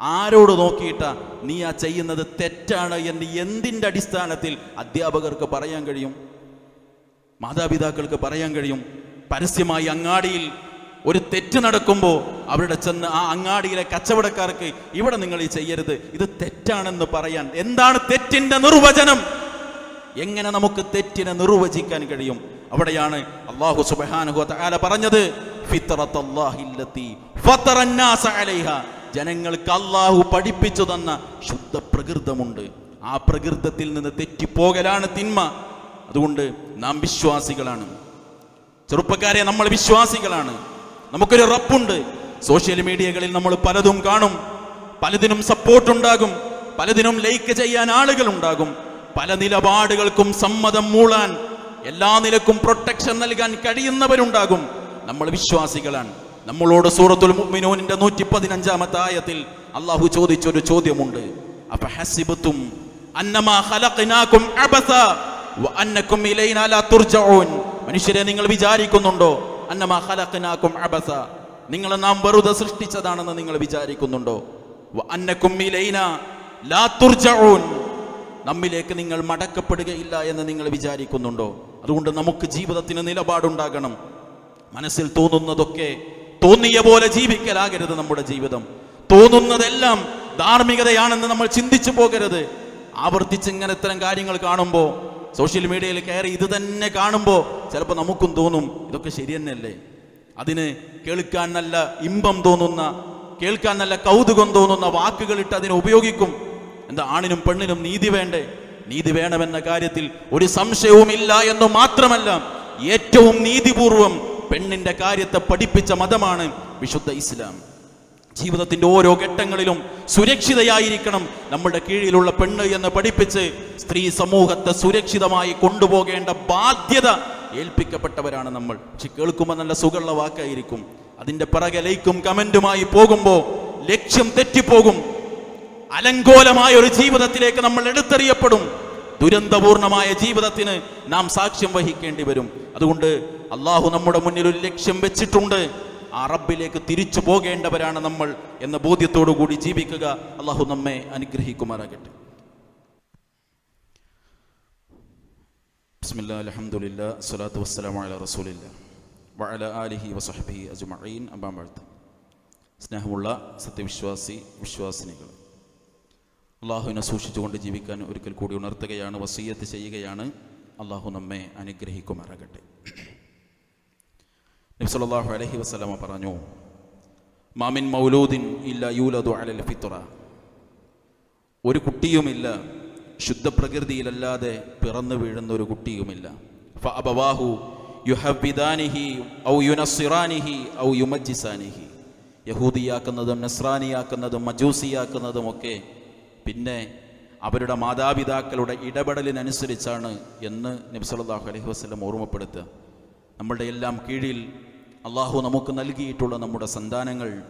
ആരോട് നോക്കിയിട്ടാ നീ ആ ചെയ്യുന്നത് തെറ്റാണ് എന്ന് എന്തിന്റെ അടിസ്ഥാനത്തിൽ അധ്യാപകർക്ക് പറയാൻ കഴിയും? മാതാപിതാക്കൾക്ക് പറയാൻ കഴിയും. പരസ്യമായി അങ്ങാടിയിൽ ഒരു തെറ്റ് നടക്കുമ്പോൾ അവരുടെ ചെന്ന് ആ അങ്ങാടിയിലെ കച്ചവടക്കാർക്ക് ഇവിടെ നിങ്ങൾ ഈ ചെയ്യരുത് ഇത് തെറ്റാണെന്ന് പറയാൻ എന്താണ് തെറ്റിന്റെ നിർവചനം? എങ്ങനെ നമുക്ക് തെറ്റിനെ നിർവചിക്കാൻ കഴിയും? അവിടെയാണ് അള്ളാഹു വതആല പറഞ്ഞത്. ജനങ്ങൾക്ക് അള്ളാഹു പഠിപ്പിച്ചു തന്ന ശുദ്ധ പ്രകൃതമുണ്ട്. ആ പ്രകൃതത്തിൽ നിന്ന് തെറ്റിപ്പോകലാണ് തിന്മ. അതുകൊണ്ട് നാം വിശ്വാസികളാണ്. ചെറുപ്പക്കാരെ നമ്മൾ വിശ്വാസികളാണ്. നമുക്കൊരു റപ്പുണ്ട് സോഷ്യൽ മീഡിയകളിൽ നമ്മൾ പലതും കാണും. പലതിനും സപ്പോർട്ട് ഉണ്ടാകും. പലതിനും ലൈക്ക് ചെയ്യാൻ ആളുകൾ ഉണ്ടാകും പല നിലപാടുകൾക്കും സമ്മതം മൂളാൻ എല്ലാ നിലക്കും പ്രൊട്ടക്ഷൻ നൽകാൻ കഴിയുന്നവരുണ്ടാകും. നമ്മൾ വിശ്വാസികളാണ്. നമ്മളോട് സൂറത്തുൽ മുഅ്മിനൂനിന്റെ നൂറ്റി പതിനഞ്ചാമത്തെ ആയത്തിൽ അള്ളാഹു ചോദിച്ചൊരു ചോദ്യമുണ്ട്. മനുഷ്യരെ നിങ്ങൾ വിചാരിക്കുന്നുണ്ടോ? അന്നമാ ഖലഖനാകും അബസ. നിങ്ങളെ നാം വെറുതെ സൃഷ്ടിച്ചതാണെന്ന് നിങ്ങൾ വിചാരിക്കുന്നുണ്ടോ? ലാ തുർജഊൻ. നമ്മിലേക്ക് നിങ്ങൾ മടക്കപ്പെടുകയില്ല എന്ന് നിങ്ങൾ വിചാരിക്കുന്നുണ്ടോ? അതുകൊണ്ട് നമുക്ക് ജീവിതത്തിന് നിലപാടുണ്ടാകണം. മനസ്സിൽ തോന്നുന്നതൊക്കെ തോന്നിയ പോലെ ജീവിക്കലാകരുത് നമ്മുടെ ജീവിതം. തോന്നുന്നതെല്ലാം ധാർമ്മികതയാണെന്ന് നമ്മൾ ചിന്തിച്ചു പോകരുത്. ആവർത്തിച്ച് ഇങ്ങനെ ഇത്തരം കാര്യങ്ങൾ കാണുമ്പോൾ സോഷ്യൽ മീഡിയയിൽ കയറി ഇത് തന്നെ കാണുമ്പോൾ ചിലപ്പോൾ നമുക്കും തോന്നും ഇതൊക്കെ ശരി തന്നെയല്ലേ? അതിന് കേൾക്കാൻ നല്ല ഇമ്പം തോന്നുന്ന കേൾക്കാൻ നല്ല കൗതുകം തോന്നുന്ന വാക്കുകൾ ഇട്ട് അതിനെ ഉപയോഗിക്കും. എന്താ ആണിനും പെണ്ണിനും നീതി വേണ്ടേ? നീതി വേണമെന്ന കാര്യത്തിൽ ഒരു സംശയവുമില്ല എന്ന് മാത്രമല്ല ഏറ്റവും നീതിപൂർവം പെണ്ണിന്റെ കാര്യത്തെ പഠിപ്പിച്ച മതമാണ് വിശുദ്ധ ഇസ്ലാം. ജീവിതത്തിന്റെ ഓരോ ഘട്ടങ്ങളിലും സുരക്ഷിതയായിരിക്കണം. നമ്മുടെ കീഴിലുള്ള പെണ്ണ് എന്ന് പഠിപ്പിച്ച് സ്ത്രീ സമൂഹത്തെ സുരക്ഷിതമായി കൊണ്ടുപോകേണ്ട ബാധ്യത ഏൽപ്പിക്കപ്പെട്ടവരാണ് നമ്മൾ. പക്ഷെ കേൾക്കുമ്പോൾ നല്ല സുഖമുള്ള വാക്കായിരിക്കും. അതിന്റെ പിറകെ ലൈക്കും കമന്റുമായി പോകുമ്പോൾ ലക്ഷ്യം തെറ്റിപ്പോകും. അലങ്കോലമായ ഒരു ജീവിതത്തിലേക്ക് നമ്മൾ എടുത്തെറിയപ്പെടും. ദുരന്തപൂർണമായ ജീവിതത്തിന് നാം സാക്ഷ്യം വഹിക്കേണ്ടി വരും. അതുകൊണ്ട് അള്ളാഹു നമ്മുടെ മുന്നിൽ ഒരു ലക്ഷ്യം വെച്ചിട്ടുണ്ട്. ആ റബ്ബിലേക്ക് തിരിച്ചു പോകേണ്ടവരാണ് നമ്മൾ എന്ന ബോധ്യത്തോടു കൂടി ജീവിക്കുക. അള്ളാഹു നമ്മെ അനുഗ്രഹിക്കുമാറാകട്ടെ. ബിസ്മില്ലാ അൽഹംദുലില്ലാ സ്വലാത്തു വസ്സലാമു അലാ റസൂലില്ലാ വഅല ആലിഹി വസഹ്ബിഹി അജ്മഈൻ. അമ്മാ ബഅദ്. സ്നേഹമുള്ള സത്യവിശ്വാസി വിശ്വാസിനികൾ അള്ളാഹുവിനെ സൂക്ഷിച്ചുകൊണ്ട് ജീവിക്കാൻ ഒരിക്കൽ കൂടി ഉണർത്തുകയാണ് വസീയത്ത് ചെയ്യുകയാണ്. അള്ളാഹു നമ്മെ അനുഗ്രഹിക്കുമാറാകട്ടെ. നബ്സല്ലാഹു അലഹി വസ്സലാമ പറഞ്ഞു മാമിൻ മൗലൂദിൻ ഇല്ല യൂലദു അലൽ ഫിത്തുറ ഒരു കുട്ടിയുമില്ല ശുദ്ധ ശുദ്ധപ്രകൃതിയിലല്ലാതെ പിറന്നു വീഴുന്ന ഒരു കുട്ടിയുമില്ല. ഫഅബവാഹു യുഹബിദാനിഹി ഔ യുനസ്സിറാനിഹി ഔ യുമജ്ജിസാനിഹി. യഹൂദിയാക്കുന്നതും നസ്രാനിയാക്കുന്നതും മജൂസിയാക്കുന്നതും ഒക്കെ പിന്നെ അവരുടെ മാതാപിതാക്കളുടെ ഇടപെടലിനനുസരിച്ചാണ് എന്ന് നബ്സലാഹു അലൈഹി വസ്ലം ഓർമ്മപ്പെടുത്തുക. നമ്മളുടെ എല്ലാം കീഴിൽ അള്ളാഹു നമുക്ക് നൽകിയിട്ടുള്ള നമ്മുടെ സന്താനങ്ങൾ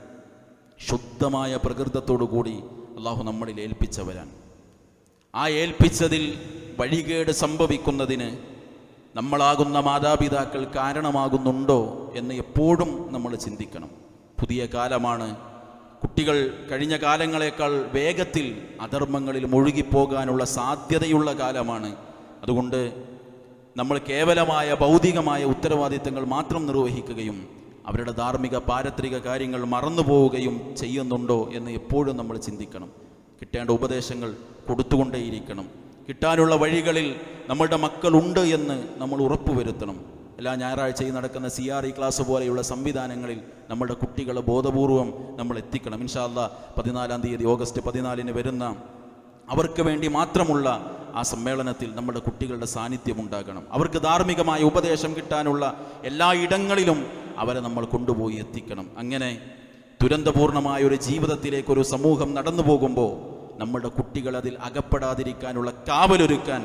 ശുദ്ധമായ പ്രകൃതത്തോടു കൂടി അള്ളാഹു നമ്മളിൽ ഏൽപ്പിച്ചവരാണ്. ആ ഏൽപ്പിച്ചതിൽ വഴികേട് സംഭവിക്കുന്നതിന് നമ്മളാകുന്ന മാതാപിതാക്കൾ കാരണമാകുന്നുണ്ടോ എന്ന് എപ്പോഴും നമ്മൾ ചിന്തിക്കണം. പുതിയ കാലമാണ് കുട്ടികൾ കഴിഞ്ഞ കാലങ്ങളെക്കാൾ വേഗത്തിൽ അധർമ്മങ്ങളിൽ മുഴുകിപ്പോകാനുള്ള സാധ്യതയുള്ള കാലമാണ്. അതുകൊണ്ട് നമ്മൾ കേവലമായ ഭൗതികമായ ഉത്തരവാദിത്തങ്ങൾ മാത്രം നിർവഹിക്കുകയും അവരുടെ ധാർമ്മിക പാരത്രിക കാര്യങ്ങൾ മറന്നുപോവുകയും ചെയ്യുന്നുണ്ടോ എന്ന് എപ്പോഴും നമ്മൾ ചിന്തിക്കണം. കിട്ടേണ്ട ഉപദേശങ്ങൾ കൊടുത്തുകൊണ്ടേയിരിക്കണം. കിട്ടാനുള്ള വഴികളിൽ നമ്മളുടെ മക്കളുണ്ട് എന്ന് നമ്മൾ ഉറപ്പുവരുത്തണം. എല്ലാ ഞായറാഴ്ചയും നടക്കുന്ന സി ആർ ഇ ക്ലാസ് പോലെയുള്ള സംവിധാനങ്ങളിൽ നമ്മുടെ കുട്ടികളെ ബോധപൂർവം നമ്മൾ എത്തിക്കണം. ഇൻഷാല്ല പതിനാലാം തീയതി ഓഗസ്റ്റ് പതിനാലിന് വരുന്ന അവർക്ക് വേണ്ടി മാത്രമുള്ള ആ സമ്മേളനത്തിൽ നമ്മുടെ കുട്ടികളുടെ സാന്നിധ്യം ഉണ്ടാകണം. അവർക്ക് ധാർമ്മികമായ ഉപദേശം കിട്ടാനുള്ള എല്ലാ ഇടങ്ങളിലും അവരെ നമ്മൾ കൊണ്ടുപോയി എത്തിക്കണം. അങ്ങനെ ദുരന്തപൂർണമായ ഒരു ജീവിതത്തിലേക്ക് ഒരു സമൂഹം നടന്നു പോകുമ്പോൾ നമ്മുടെ കുട്ടികൾ അതിൽ അകപ്പെടാതിരിക്കാനുള്ള കാവലൊരുക്കാൻ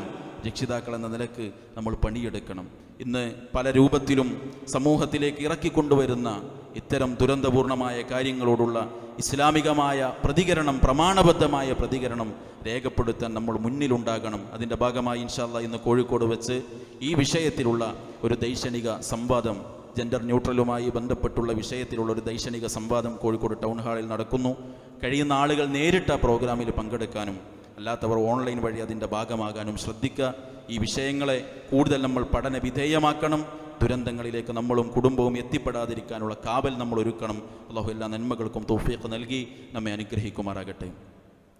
രക്ഷിതാക്കൾ എന്ന നിലയ്ക്ക് നമ്മൾ പണിയെടുക്കണം. ഇന്ന് പല രൂപത്തിലും സമൂഹത്തിലേക്ക് ഇറക്കിക്കൊണ്ടുവരുന്ന ഇത്തരം ദുരന്തപൂർണമായ കാര്യങ്ങളോടുള്ള ഇസ്ലാമികമായ പ്രതികരണം പ്രമാണബദ്ധമായ പ്രതികരണം രേഖപ്പെടുത്താൻ നമ്മൾ മുന്നിലുണ്ടാകണം. അതിന്റെ ഭാഗമായി ഇൻഷാല്ല ഇന്ന് കോഴിക്കോട് വെച്ച് ഈ വിഷയത്തിലുള്ള ഒരു ദൈക്ഷണിക സംവാദം ജെൻഡർ ന്യൂട്രലുമായി ബന്ധപ്പെട്ടുള്ള വിഷയത്തിലുള്ള ഒരു ദൈക്ഷണിക സംവാദം കോഴിക്കോട് ടൗൺ ഹാളിൽ നടക്കുന്നു. കഴിയുന്ന ആളുകൾ നേരിട്ട് ആ പ്രോഗ്രാമിൽ പങ്കെടുക്കാനും അല്ലാത്തവർ ഓൺലൈൻ വഴി അതിന്റെ ഭാഗമാകാനും ശ്രദ്ധിക്കുക. ഈ വിഷയങ്ങളെ കൂടുതൽ നമ്മൾ പഠന വിധേയമാക്കണം. ദുരന്തങ്ങളിലേക്ക് നമ്മളും കുടുംബവും എത്തിപ്പെടാതിരിക്കാനുള്ള കാവൽ നമ്മൾ ഒരുക്കണം അള്ളാഹു എല്ലാ നന്മകൾക്കും തോഫിയൊക്കെ നൽകി. നമ്മെ അനുഗ്രഹിക്കുമാറാകട്ടെ.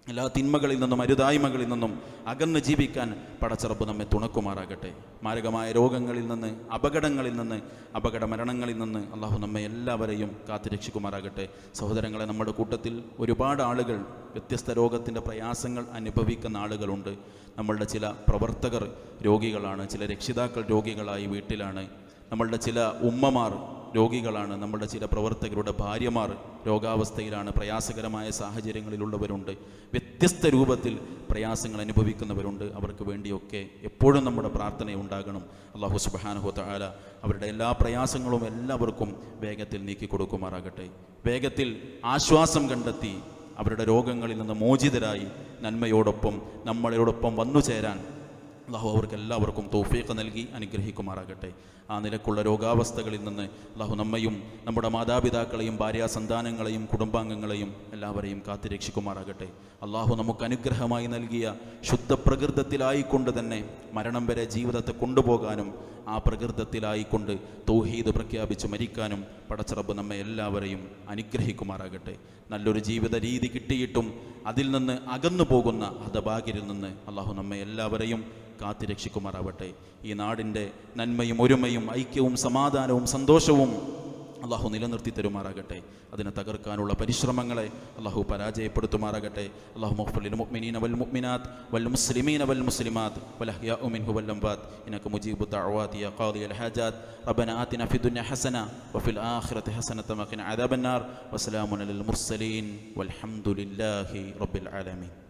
എല്ലാ തിന്മകളിൽ നിന്നും അരുതായ്മകളിൽ നിന്നും അകന്ന് ജീവിക്കാൻ പടച്ചിറപ്പ് നമ്മെ തുണക്കുമാറാകട്ടെ. മാരകമായ രോഗങ്ങളിൽ നിന്ന് അപകടങ്ങളിൽ നിന്ന് അപകട മരണങ്ങളിൽ നിന്ന് അള്ളാഹു നമ്മെ എല്ലാവരെയും കാത്തുരക്ഷിക്കുമാറാകട്ടെ. സഹോദരങ്ങളെ നമ്മുടെ കൂട്ടത്തിൽ ഒരുപാട് ആളുകൾ വ്യത്യസ്ത രോഗത്തിന്റെ പ്രയാസങ്ങൾ അനുഭവിക്കുന്ന ആളുകളുണ്ട്. നമ്മളുടെ ചില പ്രവർത്തകർ രോഗികളാണ് ചില രക്ഷിതാക്കൾ രോഗികളായി വീട്ടിലാണ്. നമ്മളുടെ ചില ഉമ്മമാർ രോഗികളാണ്. നമ്മുടെ ചില പ്രവർത്തകരുടെ ഭാര്യമാർ രോഗാവസ്ഥയിലാണ്. പ്രയാസകരമായ സാഹചര്യങ്ങളിലുള്ളവരുണ്ട്. വ്യത്യസ്ത രൂപത്തിൽ പ്രയാസങ്ങൾ അനുഭവിക്കുന്നവരുണ്ട്. അവർക്ക് വേണ്ടിയൊക്കെ എപ്പോഴും നമ്മുടെ പ്രാർത്ഥന ഉണ്ടാകണം. അള്ളാഹു സുബാനുഹു താല അവരുടെ എല്ലാ പ്രയാസങ്ങളും എല്ലാവർക്കും വേഗത്തിൽ നീക്കി കൊടുക്കുമാറാകട്ടെ വേഗത്തിൽ ആശ്വാസം കണ്ടെത്തി അവരുടെ രോഗങ്ങളിൽ നിന്ന് മോചിതരായി നന്മയോടൊപ്പം നമ്മളോടൊപ്പം വന്നു ചേരാൻ അള്ളാഹു അവർക്ക് എല്ലാവർക്കും തോഫീക്ക് നൽകി അനുഗ്രഹിക്കുമാറാകട്ടെ. ആ നിലക്കുള്ള രോഗാവസ്ഥകളിൽ നിന്ന് അള്ളാഹു നമ്മയും നമ്മുടെ മാതാപിതാക്കളെയും ഭാര്യാസന്താനങ്ങളെയും കുടുംബാംഗങ്ങളെയും എല്ലാവരെയും കാത്തുരക്ഷിക്കുമാറാകട്ടെ. അള്ളാഹു നമുക്ക് അനുഗ്രഹമായി നൽകിയ ശുദ്ധ പ്രകൃതത്തിലായിക്കൊണ്ട് തന്നെ മരണം വരെ ജീവിതത്തെ കൊണ്ടുപോകാനും ആ പ്രകൃതത്തിലായിക്കൊണ്ട് തൗഹീദ് പ്രഖ്യാപിച്ച് മരിക്കാനും പടച്ചറബ് നമ്മെ എല്ലാവരെയും അനുഗ്രഹിക്കുമാറാകട്ടെ. നല്ലൊരു ജീവിത രീതി കിട്ടിയിട്ടും അതിൽ നിന്ന് അകന്നു പോകുന്ന ഹതഭാഗ്യരിൽ നിന്ന് അള്ളാഹു നമ്മെ എല്ലാവരെയും കാത്തിരക്ഷിക്കുമാറാവട്ടെ. ഈ നാടിന്റെ നന്മയും ഒരുമയും ഐക്യവും സമാധാനവും സന്തോഷവും അള്ളാഹു നിലനിർത്തി തരുമാറാകട്ടെ. അതിനെ തകർക്കാനുള്ള പരിശ്രമങ്ങളെ അള്ളാഹു പരാജയപ്പെടുത്തുമാറാകട്ടെ. അള്ളാഹു മുഹ്ഫലിൽ മുഅ്മിനീന വൽ മുഅ്മിനാത്ത് വൽ മുസ്ലിമീന വൽ മുസ്ലിമാത്ത് വൽ അഹ്യാഉ മിൻഹു വൽ അംവാത്ത് മുജീബു ദഅവാതി യാ ഖാദി അൽ ഹാജാത്ത്. റബ്ബന ഹസന വഫിൽ ആഖിറതി ഹസനത വഖിന അദാബന്നാർ. നാർ വസലാമുൻ അലൽ മുർസലീൻ. വൽഹംദുലില്ലാഹി റബ്ബിൽ ആലമീൻ.